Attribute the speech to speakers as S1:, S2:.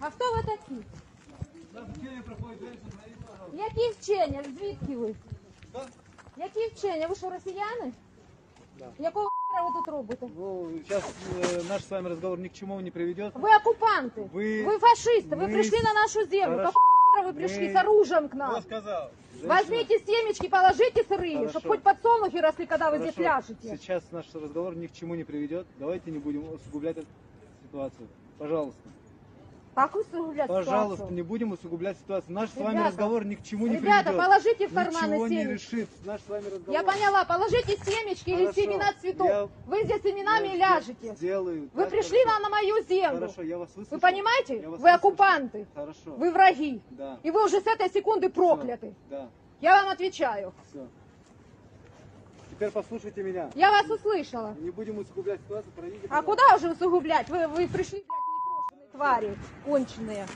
S1: А хто ви такі?
S2: Нас вчення проходить женщина, проходите, пожалуйста.
S1: Які вчення? Звідки ви?
S2: Що?
S1: Які вчення? Ви що, росіяни?
S2: Да.
S1: Якого хера ви тут робите?
S2: Ну, сейчас э, наш с вами разговор ни к чему не приведет.
S1: Ви окупанти.
S2: Ви-
S1: Вы фашисты. Вы
S2: мы-
S1: пришли на нашу землю.
S2: Хорошо.
S1: Какого хера вы пришли
S2: Мы-
S1: с оружием к
S2: Кто
S1: нам?
S2: сказал? Женщина.
S1: Возьмите семечки, положите сырые,
S2: Хорошо.
S1: чтобы хоть подсолнухи росли, когда вы здесь
S2: Хорошо.
S1: ляжете.
S2: Сейчас наш разговор ни к чему не приведет. Давайте не будем усугублять эту ситуацию. Пожалуйста.
S1: Так усугублять
S2: Пожалуйста,
S1: ситуацию.
S2: не будем усугублять ситуацию. Наш с вами
S1: Ребята,
S2: разговор ни к чему не
S1: Ребята,
S2: приведет.
S1: положите в карманы
S2: Ничего не
S1: семечки.
S2: решит. Наш с вами разговор.
S1: Я поняла, положите семечки или
S2: Хорошо.
S1: семена цветов.
S2: Я-
S1: Вы здесь семенами
S2: Я
S1: ляжете.
S2: Сделаю.
S1: Вы
S2: так,
S1: пришли
S2: хорошо.
S1: на, на мою землю.
S2: Хорошо, я вас выслушал.
S1: Вы понимаете?
S2: Я вас
S1: Вы
S2: выслушал.
S1: оккупанты.
S2: Хорошо.
S1: Вы враги.
S2: Да.
S1: И вы уже с этой секунды прокляты.
S2: Да,
S1: Я вам отвечаю.
S2: все. Теперь послушайте меня.
S1: Я вас услышала.
S2: Не будем усугублять ситуацию, пройдите.
S1: А куда уже усугублять? Вы, вы пришли, твари, конченые.